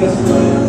que plantas